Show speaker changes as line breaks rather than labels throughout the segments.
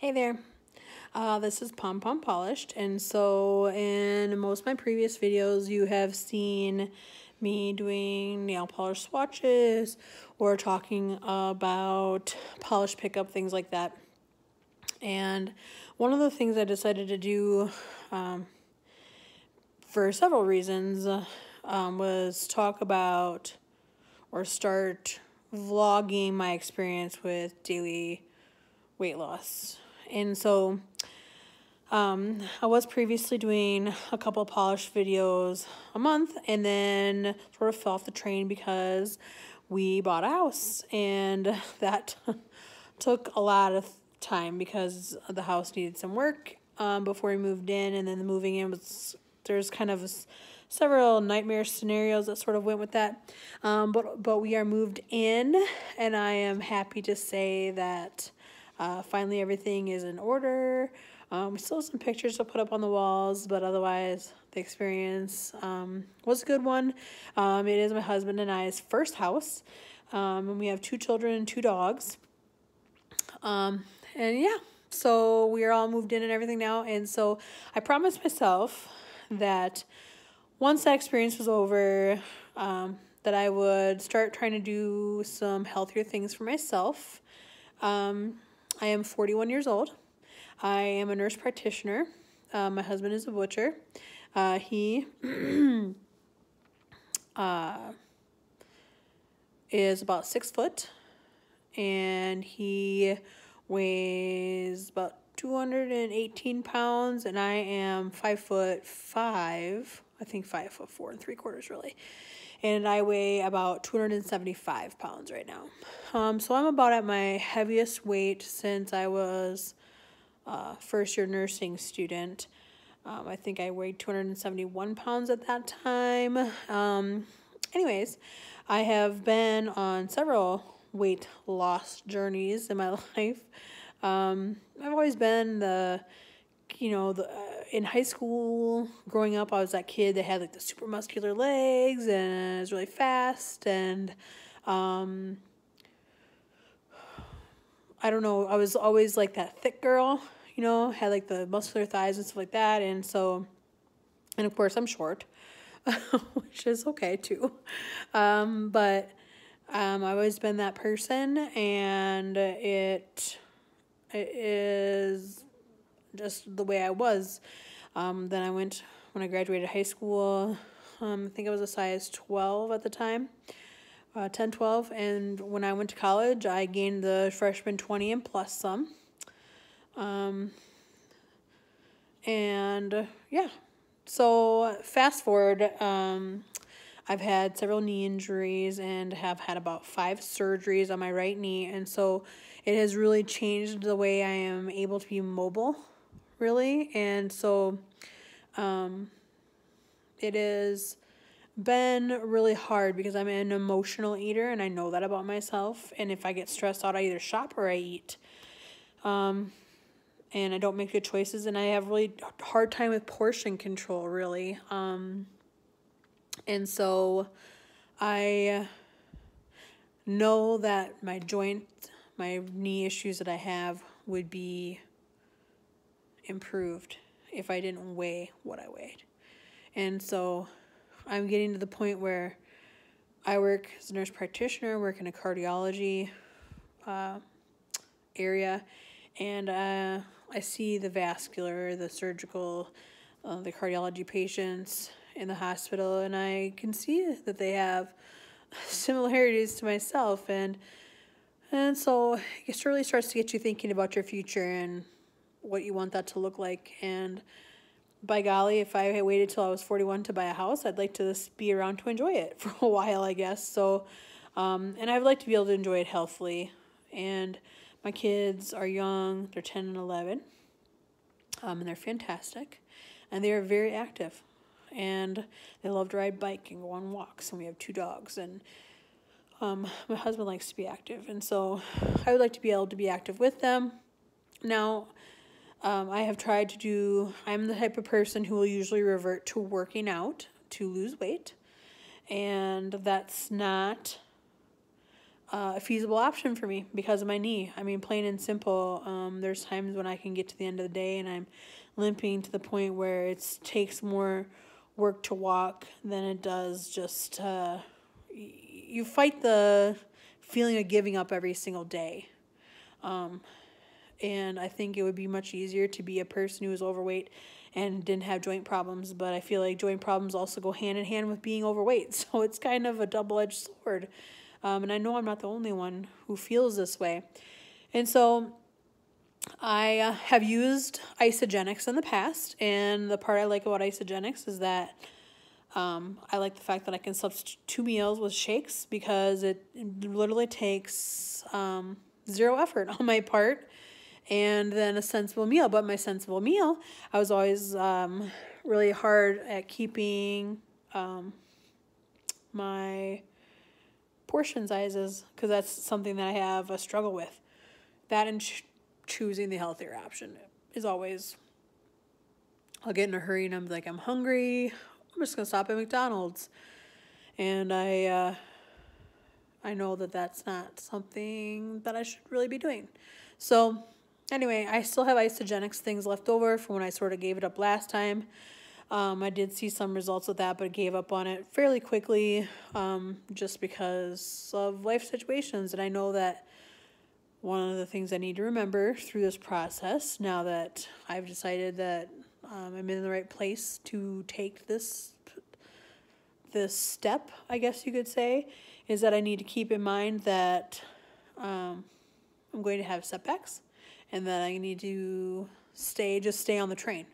Hey there. Uh, this is PomPom Polished, and so in most of my previous videos, you have seen me doing nail polish swatches or talking about polish pickup, things like that. And one of the things I decided to do um, for several reasons um, was talk about or start vlogging my experience with daily weight loss. And so um, I was previously doing a couple polish videos a month and then sort of fell off the train because we bought a house and that took a lot of time because the house needed some work um, before we moved in. And then the moving in was there's kind of several nightmare scenarios that sort of went with that. Um, but but we are moved in and I am happy to say that uh, finally, everything is in order. Um, still have some pictures to put up on the walls, but otherwise, the experience um, was a good one. Um, it is my husband and I's first house, um, and we have two children and two dogs. Um, and yeah, so we are all moved in and everything now. And so I promised myself that once that experience was over, um, that I would start trying to do some healthier things for myself. Um, I am 41 years old. I am a nurse practitioner. Uh, my husband is a butcher. Uh, he uh, is about six foot and he weighs about 218 pounds and I am five foot five, I think five foot four and three quarters really and I weigh about 275 pounds right now. Um, so I'm about at my heaviest weight since I was a first year nursing student. Um, I think I weighed 271 pounds at that time. Um, anyways, I have been on several weight loss journeys in my life. Um, I've always been the, you know, the in high school, growing up, I was that kid that had like the super muscular legs and was really fast and um, I don't know, I was always like that thick girl, you know, had like the muscular thighs and stuff like that. And so, and of course, I'm short, which is okay too. Um, but um, I've always been that person, and it, it is just the way I was. Um, then I went when I graduated high school. Um, I think I was a size 12 at the time, uh, 10, 12. And when I went to college, I gained the freshman 20 and plus some. Um, and yeah, so fast forward, um, I've had several knee injuries and have had about five surgeries on my right knee. And so it has really changed the way I am able to be mobile really. And so um, it has been really hard because I'm an emotional eater and I know that about myself. And if I get stressed out, I either shop or I eat. Um, and I don't make good choices and I have really hard time with portion control really. Um, and so I know that my joint, my knee issues that I have would be improved if I didn't weigh what I weighed. And so I'm getting to the point where I work as a nurse practitioner, work in a cardiology uh, area, and uh, I see the vascular, the surgical, uh, the cardiology patients in the hospital, and I can see that they have similarities to myself, and and so it really starts to get you thinking about your future and what you want that to look like. And by golly, if I waited till I was 41 to buy a house, I'd like to be around to enjoy it for a while, I guess. So, um, and I'd like to be able to enjoy it healthily. And my kids are young, they're 10 and 11, um, and they're fantastic. And they are very active. And they love to ride bike and go on walks. And we have two dogs. And um, my husband likes to be active. And so I would like to be able to be active with them. Now, um, I have tried to do, I'm the type of person who will usually revert to working out to lose weight. And that's not uh, a feasible option for me because of my knee. I mean, plain and simple. Um, there's times when I can get to the end of the day and I'm limping to the point where it takes more work to walk than it does just uh, you fight the feeling of giving up every single day. Um, and I think it would be much easier to be a person who is overweight and didn't have joint problems. But I feel like joint problems also go hand in hand with being overweight. So it's kind of a double edged sword. Um, and I know I'm not the only one who feels this way. And so I uh, have used Isagenix in the past. And the part I like about Isagenix is that um, I like the fact that I can substitute two meals with shakes because it literally takes um, zero effort on my part and then a sensible meal. But my sensible meal, I was always um, really hard at keeping um, my portion sizes because that's something that I have a struggle with. That and ch- choosing the healthier option is always. I'll get in a hurry and I'm like, I'm hungry. I'm just gonna stop at McDonald's, and I. Uh, I know that that's not something that I should really be doing. So, anyway, I still have Isagenix things left over from when I sort of gave it up last time. Um, I did see some results with that, but gave up on it fairly quickly um, just because of life situations. And I know that one of the things I need to remember through this process, now that I've decided that um, I'm in the right place to take this this step, I guess you could say, is that I need to keep in mind that um, I'm going to have setbacks, and that I need to stay just stay on the train.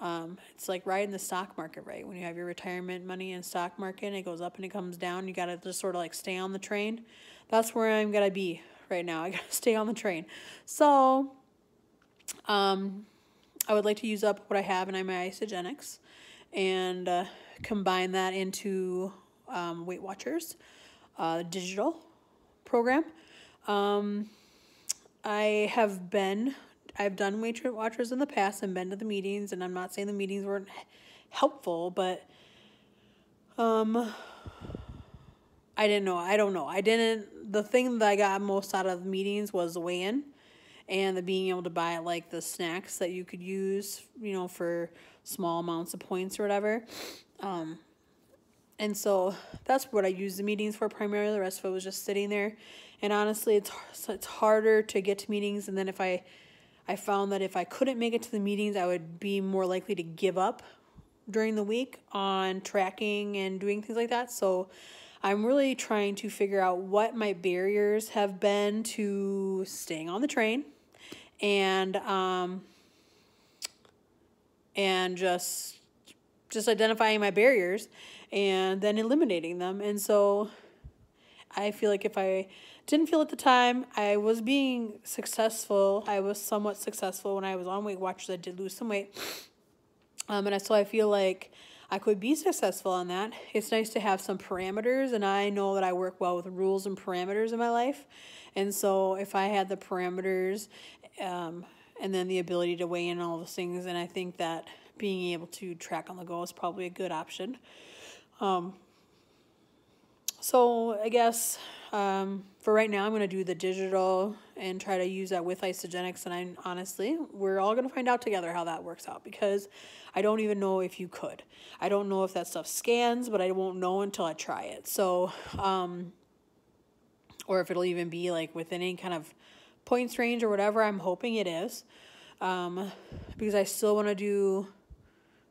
Um, it's like riding the stock market, right? When you have your retirement money in stock market, it goes up and it comes down. You gotta just sort of like stay on the train. That's where I'm gonna be right now. I gotta stay on the train. So, um, I would like to use up what I have in my Isagenix and uh, combine that into um, Weight Watchers uh, digital program. Um, I have been I've done Weight Watchers in the past and been to the meetings, and I'm not saying the meetings weren't helpful, but um, I didn't know. I don't know. I didn't. The thing that I got most out of the meetings was the weigh in and the being able to buy like the snacks that you could use, you know, for small amounts of points or whatever. Um, and so that's what I use the meetings for primarily. The rest of it was just sitting there. And honestly, it's it's harder to get to meetings. And then if I I found that if I couldn't make it to the meetings, I would be more likely to give up during the week on tracking and doing things like that. So I'm really trying to figure out what my barriers have been to staying on the train and um and just just identifying my barriers and then eliminating them. And so I feel like if I didn't feel at the time I was being successful. I was somewhat successful when I was on Weight Watchers. I did lose some weight. Um, and so I feel like I could be successful on that. It's nice to have some parameters, and I know that I work well with rules and parameters in my life. And so if I had the parameters um, and then the ability to weigh in all those things, and I think that being able to track on the go is probably a good option. Um, so I guess um, for right now, I'm going to do the digital and try to use that with Isagenix. And I honestly, we're all going to find out together how that works out because I don't even know if you could. I don't know if that stuff scans, but I won't know until I try it. So, um, or if it'll even be like within any kind of points range or whatever. I'm hoping it is um, because I still want to do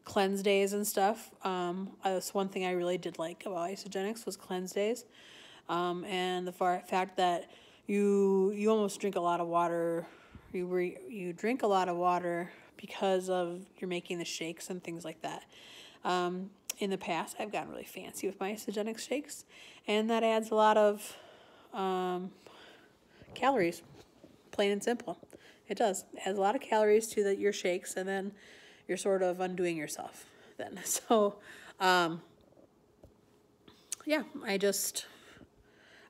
cleanse days and stuff. Um, that's one thing I really did like about Isagenix was cleanse days, um, and the fact that you you almost drink a lot of water. You re, you drink a lot of water because of you're making the shakes and things like that. Um, in the past, I've gotten really fancy with my Isagenix shakes, and that adds a lot of um, calories, plain and simple. It does. It adds a lot of calories to the, your shakes, and then you're sort of undoing yourself then. So, um, yeah, I just,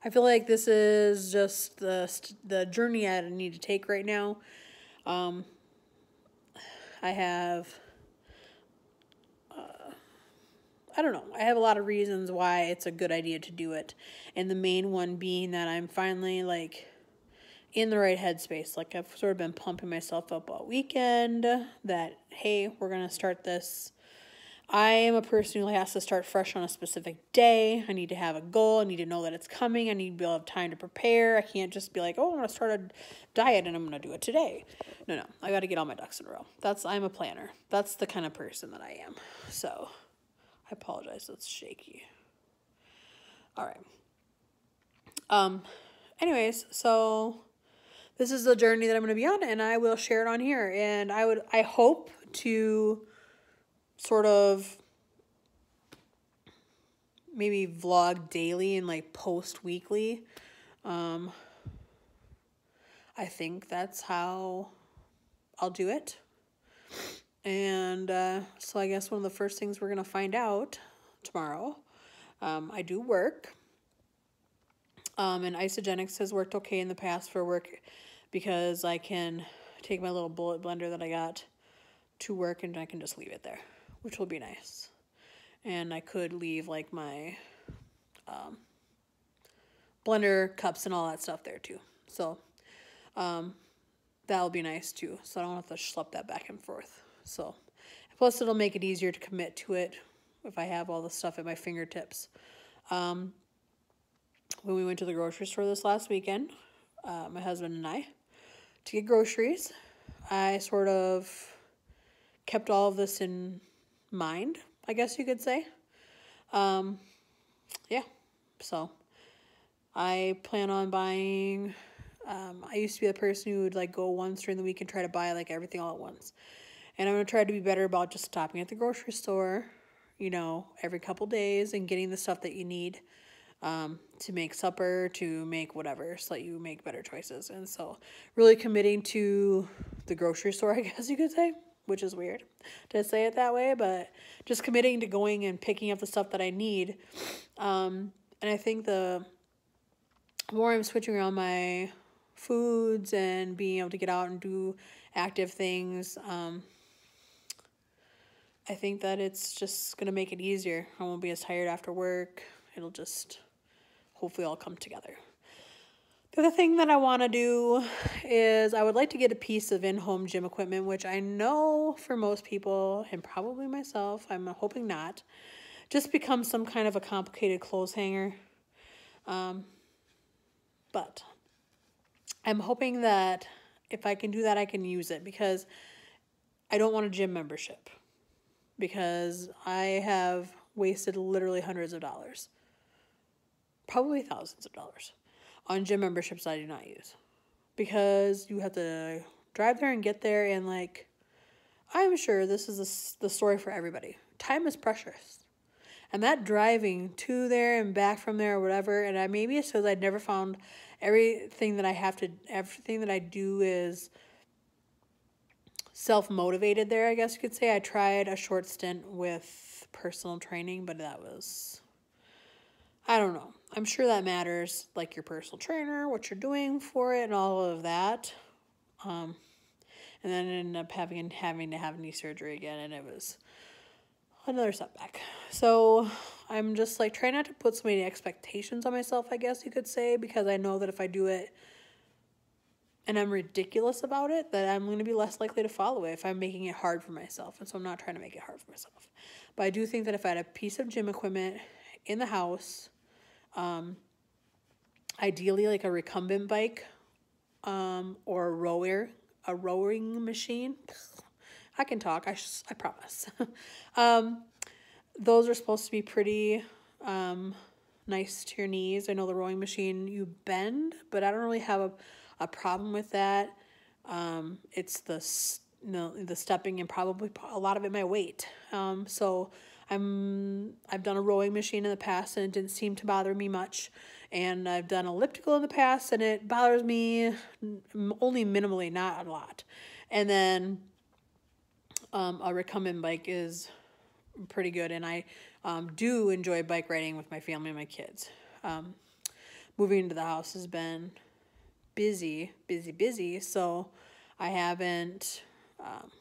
I feel like this is just the, the journey I need to take right now. Um, I have, uh, I don't know. I have a lot of reasons why it's a good idea to do it. And the main one being that I'm finally like in the right headspace. Like I've sort of been pumping myself up all weekend that, hey, we're going to start this. I am a person who has to start fresh on a specific day. I need to have a goal. I need to know that it's coming. I need to be able to have time to prepare. I can't just be like, oh, I'm going to start a diet and I'm going to do it today. No, no. I got to get all my ducks in a row. That's, I'm a planner. That's the kind of person that I am. So I apologize. It's shaky. All right. Um, anyways, so this is the journey that I'm going to be on and I will share it on here and I would I hope to sort of maybe vlog daily and like post weekly. Um I think that's how I'll do it. And uh, so I guess one of the first things we're going to find out tomorrow, um, I do work. Um, and Isagenix has worked okay in the past for work because I can take my little bullet blender that I got to work and I can just leave it there, which will be nice. And I could leave like my um, blender cups and all that stuff there too. So um, that'll be nice too. So I don't have to schlep that back and forth. So plus it'll make it easier to commit to it if I have all the stuff at my fingertips. Um, when we went to the grocery store this last weekend, uh, my husband and I, to get groceries. I sort of kept all of this in mind, I guess you could say. Um, yeah, so I plan on buying. Um, I used to be the person who would like go once during the week and try to buy like everything all at once. And I'm gonna try to be better about just stopping at the grocery store, you know, every couple days and getting the stuff that you need um, to make supper, to make whatever, so that you make better choices. And so, really committing to the grocery store, I guess you could say, which is weird to say it that way, but just committing to going and picking up the stuff that I need. Um, and I think the more I'm switching around my foods and being able to get out and do active things, um, I think that it's just going to make it easier. I won't be as tired after work. It'll just hopefully all come together. The other thing that I want to do is I would like to get a piece of in-home gym equipment, which I know for most people and probably myself, I'm hoping not, just becomes some kind of a complicated clothes hanger. Um, but I'm hoping that if I can do that, I can use it because I don't want a gym membership because I have wasted literally hundreds of dollars probably thousands of dollars on gym memberships I do not use because you have to drive there and get there and like I'm sure this is a, the story for everybody. Time is precious. And that driving to there and back from there or whatever, and I maybe it's because I'd never found everything that I have to, everything that I do is self motivated there, I guess you could say. I tried a short stint with personal training, but that was I don't know. I'm sure that matters, like your personal trainer, what you're doing for it, and all of that. Um, and then ended up having having to have knee surgery again, and it was another setback. So I'm just like trying not to put so many expectations on myself, I guess you could say, because I know that if I do it and I'm ridiculous about it, that I'm going to be less likely to follow it if I'm making it hard for myself. And so I'm not trying to make it hard for myself. But I do think that if I had a piece of gym equipment in the house um, ideally like a recumbent bike um, or a rower, a rowing machine. I can talk, I, I promise. um, those are supposed to be pretty um, nice to your knees. I know the rowing machine, you bend, but I don't really have a, a problem with that. Um, it's the, the stepping and probably a lot of it my weight. Um, so I'm I've done a rowing machine in the past and it didn't seem to bother me much. And I've done elliptical in the past and it bothers me only minimally, not a lot. And then um, a recumbent bike is pretty good, and I um, do enjoy bike riding with my family and my kids. Um, moving into the house has been busy, busy, busy, so I haven't um,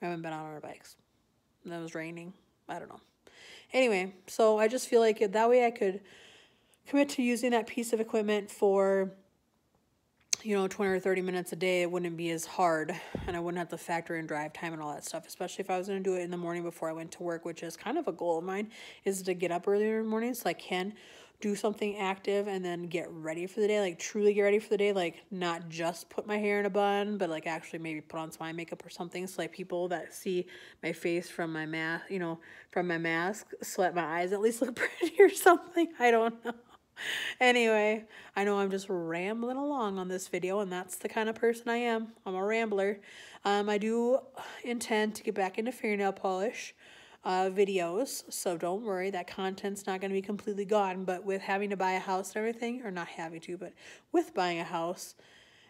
I haven't been on our bikes. And it was raining. I don't know. Anyway, so I just feel like that way I could commit to using that piece of equipment for you know 20 or 30 minutes a day it wouldn't be as hard and i wouldn't have to factor in drive time and all that stuff especially if i was going to do it in the morning before i went to work which is kind of a goal of mine is to get up earlier in the morning so i can do something active and then get ready for the day, like truly get ready for the day, like not just put my hair in a bun, but like actually maybe put on some eye makeup or something. So like people that see my face from my mask, you know, from my mask, so that my eyes at least look pretty or something. I don't know. Anyway, I know I'm just rambling along on this video, and that's the kind of person I am. I'm a rambler. Um, I do intend to get back into fingernail polish uh, videos. So don't worry, that content's not going to be completely gone. But with having to buy a house and everything, or not having to, but with buying a house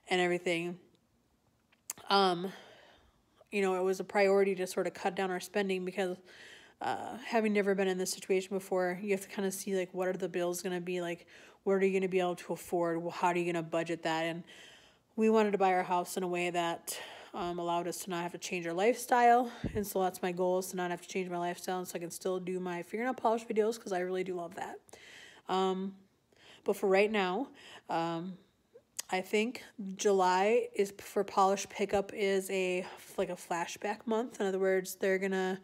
and everything, um, you know, it was a priority to sort of cut down our spending because uh, having never been in this situation before, you have to kind of see like what are the bills going to be like, what are you going to be able to afford, how are you going to budget that, and we wanted to buy our house in a way that um, allowed us to not have to change our lifestyle. And so that's my goal is to not have to change my lifestyle so I can still do my fingernail polish videos because I really do love that. Um, but for right now, um, I think July is for polish pickup is a like a flashback month. In other words, they're gonna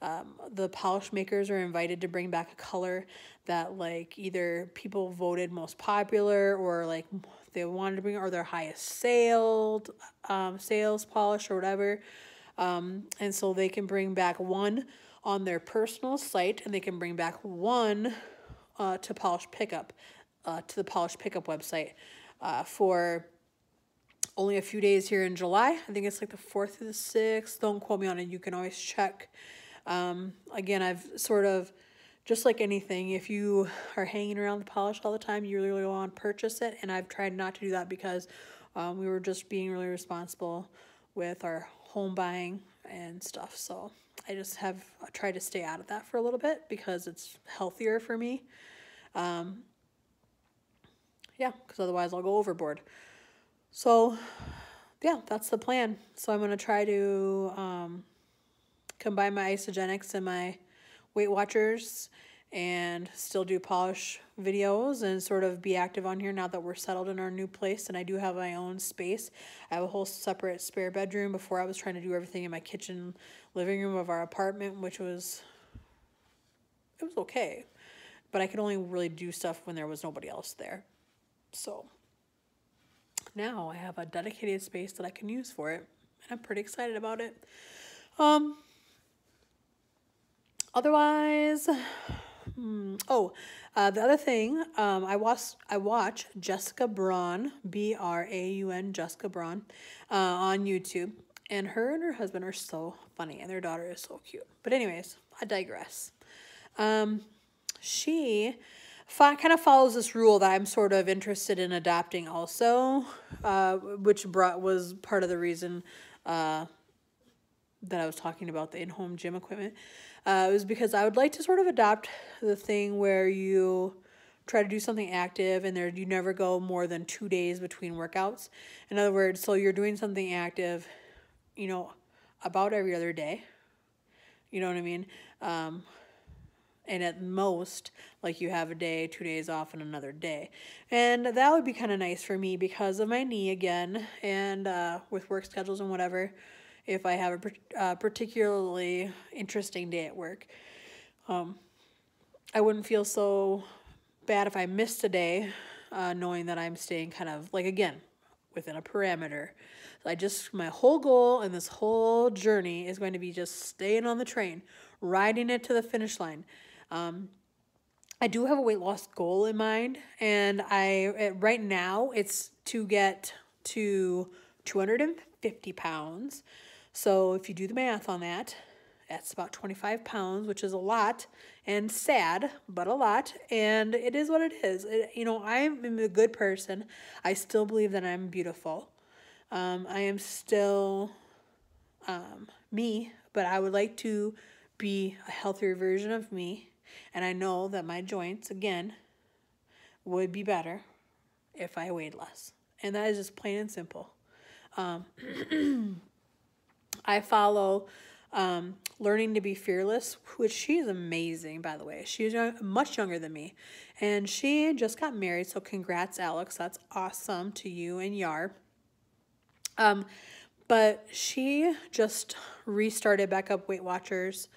um, the polish makers are invited to bring back a color that like either people voted most popular or like they wanted to bring or their highest sailed um, sales polish or whatever. Um, and so they can bring back one on their personal site and they can bring back one uh, to polish pickup uh, to the polish pickup website uh, for only a few days here in July. I think it's like the 4th through the 6th. Don't quote me on it. You can always check. Um, again, I've sort of just like anything, if you are hanging around the polish all the time, you really want to purchase it. And I've tried not to do that because um, we were just being really responsible with our home buying and stuff. So I just have tried to stay out of that for a little bit because it's healthier for me. Um, yeah, because otherwise I'll go overboard. So, yeah, that's the plan. So I'm going to try to um, combine my Isagenix and my Weight Watchers and still do polish videos and sort of be active on here now that we're settled in our new place and I do have my own space. I have a whole separate spare bedroom before I was trying to do everything in my kitchen living room of our apartment which was it was okay. But I could only really do stuff when there was nobody else there. So now I have a dedicated space that I can use for it and I'm pretty excited about it. Um Otherwise, hmm, oh, uh, the other thing, um, I watch I watch Jessica Braun, B R A U N, Jessica Braun, uh, on YouTube, and her and her husband are so funny, and their daughter is so cute. But anyways, I digress. Um, she kind of follows this rule that I'm sort of interested in adopting also, uh, which brought was part of the reason uh, that I was talking about the in-home gym equipment uh, was because I would like to sort of adopt the thing where you try to do something active and there you never go more than two days between workouts. In other words, so you're doing something active, you know, about every other day. You know what I mean? Um, and at most, like you have a day, two days off, and another day. And that would be kind of nice for me because of my knee again, and uh, with work schedules and whatever if I have a uh, particularly interesting day at work. Um, I wouldn't feel so bad if I missed a day, uh, knowing that I'm staying kind of like again within a parameter. So I just my whole goal and this whole journey is going to be just staying on the train, riding it to the finish line. Um, I do have a weight loss goal in mind, and I right now it's to get to 250 pounds. So if you do the math on that, that's about 25 pounds, which is a lot and sad, but a lot. And it is what it is. It, you know, I'm a good person. I still believe that I'm beautiful. Um, I am still um, me, but I would like to be a healthier version of me. And I know that my joints, again, would be better if I weighed less. And that is just plain and simple. Um, I follow um, Learning to Be Fearless, which she's amazing, by the way. She's much younger than me. And she just got married, so congrats, Alex. That's awesome to you and Yar. Um, but she just restarted back up Weight Watchers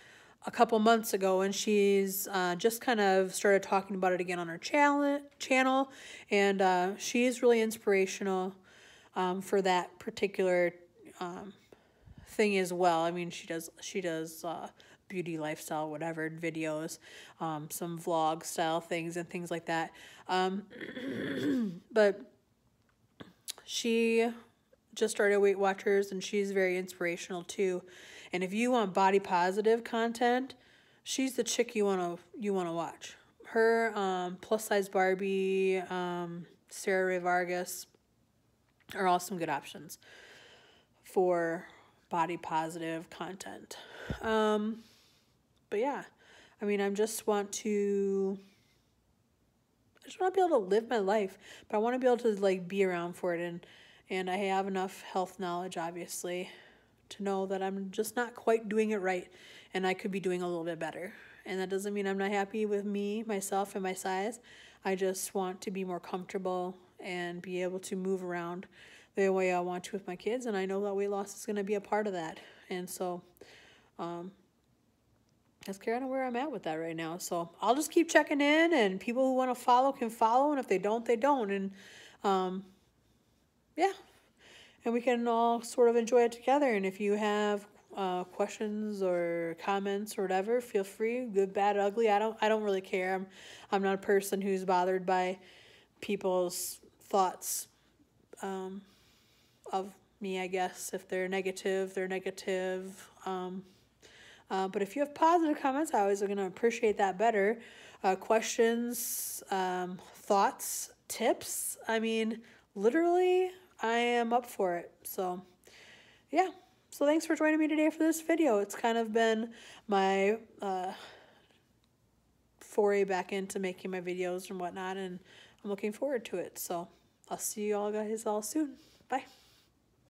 a couple months ago and she's uh, just kind of started talking about it again on her channel channel and uh, she is really inspirational um, for that particular um, thing as well. I mean she does she does uh, beauty lifestyle whatever videos um, some vlog style things and things like that. Um, but she just started weight watchers and she's very inspirational too. And if you want body positive content, she's the chick you want to you want to watch. Her um, plus size Barbie, um, Sarah Rae Vargas are all some good options for body positive content. Um, but yeah, I mean, I just want to. I just want to be able to live my life, but I want to be able to like be around for it, and and I have enough health knowledge, obviously, to know that I'm just not quite doing it right and I could be doing a little bit better. And that doesn't mean I'm not happy with me, myself, and my size. I just want to be more comfortable and be able to move around the way I want to with my kids. And I know that weight loss is going to be a part of that. And so, um, that's kind of where I'm at with that right now. So I'll just keep checking in, and people who want to follow can follow, and if they don't, they don't. And um, yeah, and we can all sort of enjoy it together. And if you have uh, questions or comments or whatever, feel free. Good, bad, ugly. I don't. I don't really care. I'm. I'm not a person who's bothered by people's thoughts um, of me. I guess if they're negative, they're negative. Um, uh, but if you have positive comments, I always are going to appreciate that better. Uh, questions, um, thoughts, tips. I mean, literally, I am up for it. So, yeah. So thanks for joining me today for this video. It's kind of been my uh, foray back into making my videos and whatnot, and I'm looking forward to it. So I'll see you all guys all soon. Bye.